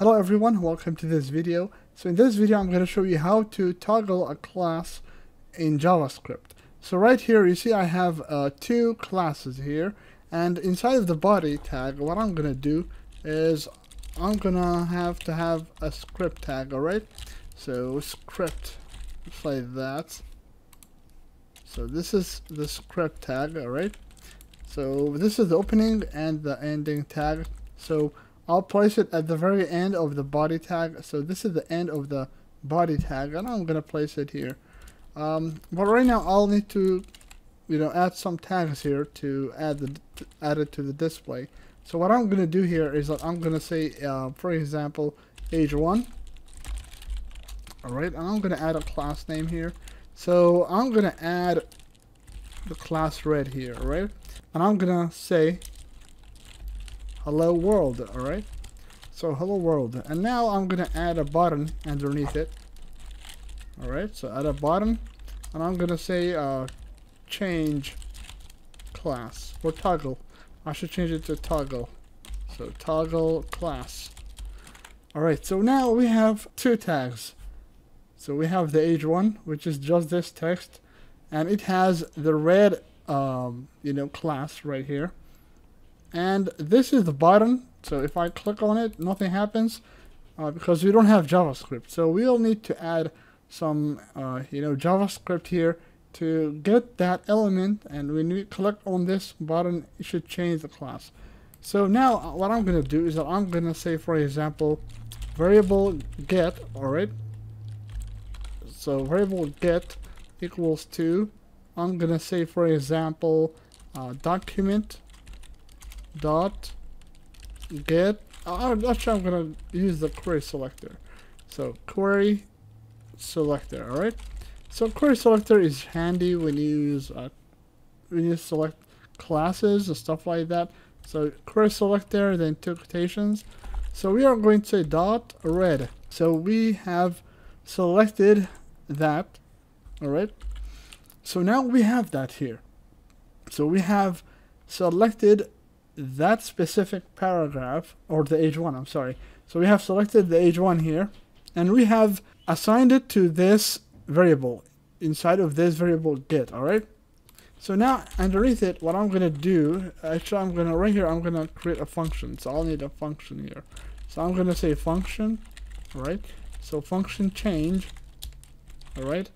Hello everyone, welcome to this video. So in this video I'm going to show you how to toggle a class in JavaScript. So right here you see I have uh, two classes here and inside of the body tag what I'm going to do is I'm going to have to have a script tag, alright? So script, just like that. So this is the script tag, alright? So this is the opening and the ending tag. So I'll place it at the very end of the body tag. So this is the end of the body tag and I'm gonna place it here. Um, but right now I'll need to, you know, add some tags here to add the to add it to the display. So what I'm gonna do here is that I'm gonna say, uh, for example, H1. All right, and I'm gonna add a class name here. So I'm gonna add the class red here, all right? And I'm gonna say hello world all right so hello world. And now I'm gonna add a button underneath it. All right so add a button and I'm gonna say uh, change class. Or toggle. I should change it to toggle. So toggle class. Alright so now we have two tags. So we have the H1 which is just this text and it has the red um, you know class right here and this is the button so if I click on it nothing happens uh, because we don't have JavaScript. So we'll need to add some uh, you know JavaScript here to get that element and when we click on this button it should change the class. So now uh, what I'm gonna do is that I'm gonna say for example variable get alright? So variable get equals to I'm gonna say for example uh, document dot get uh, actually I'm gonna use the query selector. So query selector alright? So query selector is handy when you use uh, when you select classes and stuff like that. So query selector then two quotations so we are going to say dot red. So we have selected that alright? So now we have that here. So we have selected that specific paragraph, or the H1, I'm sorry. So we have selected the H1 here, and we have assigned it to this variable inside of this variable get, alright? So now underneath it, what I'm going to do, actually I'm going to, right here, I'm going to create a function. So I'll need a function here. So I'm going to say function, alright? So function change, alright?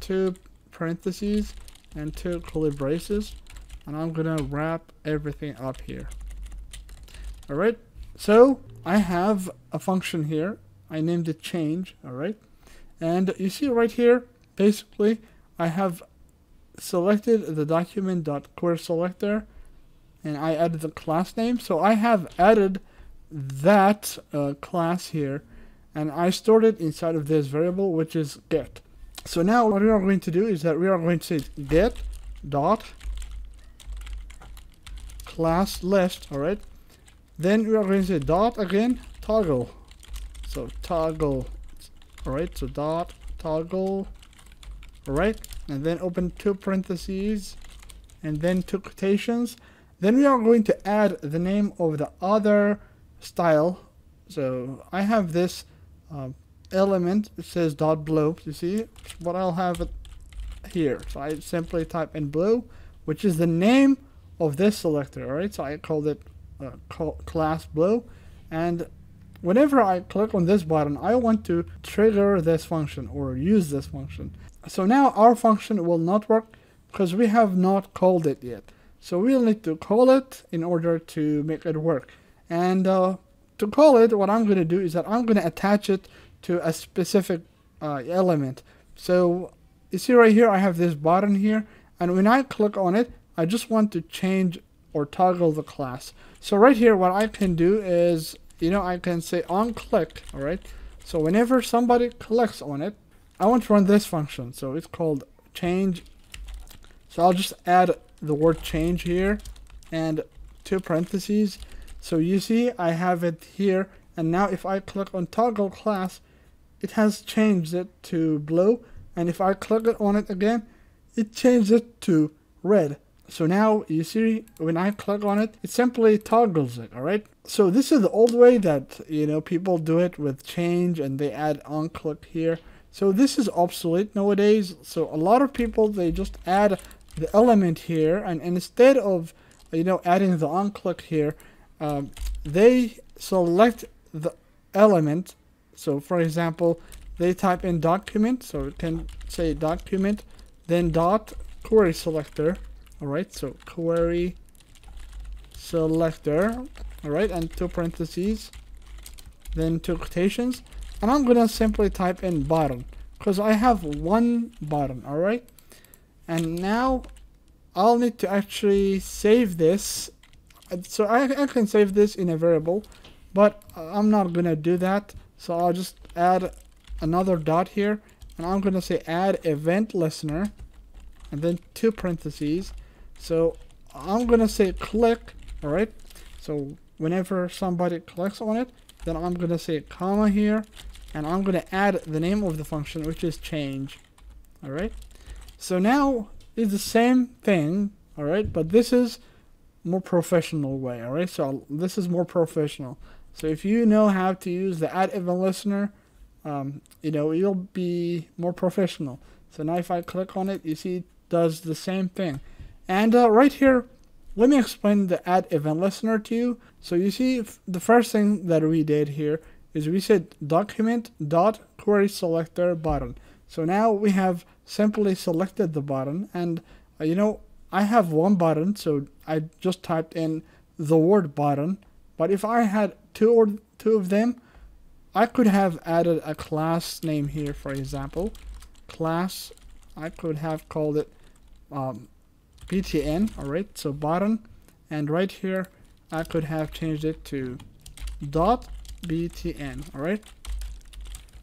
Two parentheses and two curly braces and I'm gonna wrap everything up here. Alright? So I have a function here. I named it change alright? And you see right here basically I have selected the document dot query selector and I added the class name. So I have added that uh, class here and I stored it inside of this variable which is get. So now what we are going to do is that we are going to say get dot class list alright then we are going to say dot again toggle. So toggle alright so dot toggle alright and then open two parentheses and then two quotations. Then we are going to add the name of the other style. So I have this um, element. It says dot blue. You see but I'll have it here. So I simply type in blue which is the name of this selector, alright? So I called it uh, class blue. And whenever I click on this button, I want to trigger this function or use this function. So now our function will not work because we have not called it yet. So we'll need to call it in order to make it work. And uh, to call it, what I'm going to do is that I'm going to attach it to a specific uh, element. So you see right here, I have this button here. And when I click on it, I just want to change or toggle the class. So right here, what I can do is, you know, I can say on click, all right? So whenever somebody clicks on it, I want to run this function. So it's called change. So I'll just add the word change here and two parentheses. So you see, I have it here. And now if I click on toggle class, it has changed it to blue. And if I click on it again, it changed it to red. So now you see when I click on it, it simply toggles it, alright? So this is the old way that, you know, people do it with change and they add on click here. So this is obsolete nowadays. So a lot of people, they just add the element here and instead of, you know, adding the on click here, um, they select the element. So for example, they type in document, so it can say document, then dot query selector, alright, so query selector, alright, and two parentheses, then two quotations, and I'm gonna simply type in button, because I have one button, alright, and now I'll need to actually save this, so I, I can save this in a variable, but I'm not gonna do that, so I'll just add another dot here and I'm to say add event listener and then two parentheses so I'm to say click alright? So whenever somebody clicks on it then I'm to say comma here and I'm to add the name of the function which is change alright? So now it's the same thing alright? But this is more professional way alright? So this is more professional. So if you know how to use the add event listener um, you know, you'll be more professional. So now if I click on it, you see it does the same thing. And uh, right here, let me explain the add event listener to you. So you see the first thing that we did here is we said document dot query selector button. So now we have simply selected the button and uh, you know I have one button so I just typed in the word button but if I had two or two of them I could have added a class name here, for example. Class, I could have called it um, btn, alright, so button. And right here, I could have changed it to dot btn, alright.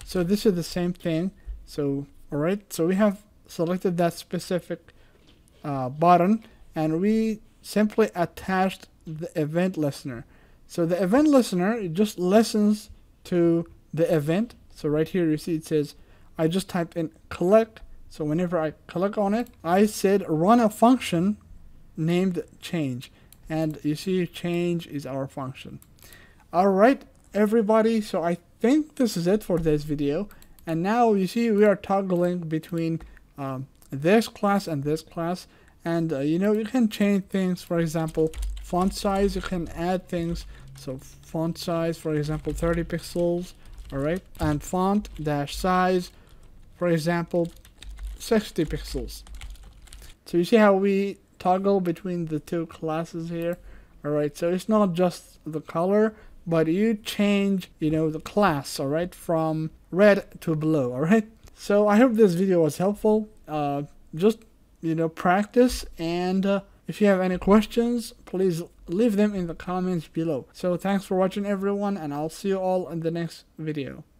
So this is the same thing. So, alright, so we have selected that specific uh, button and we simply attached the event listener. So the event listener, it just listens to the event. So right here you see it says I just typed in collect. So whenever I click on it, I said run a function named change. And you see change is our function. Alright everybody, so I think this is it for this video. And now you see we are toggling between um, this class and this class. And uh, you know you can change things, for example, font size, you can add things. So font size, for example, 30 pixels, all right, and font dash size, for example, 60 pixels. So you see how we toggle between the two classes here, all right. So it's not just the color, but you change, you know, the class, all right, from red to blue, all right. So I hope this video was helpful. Uh, just you know, practice and. Uh, if you have any questions, please leave them in the comments below. So thanks for watching everyone and I'll see you all in the next video.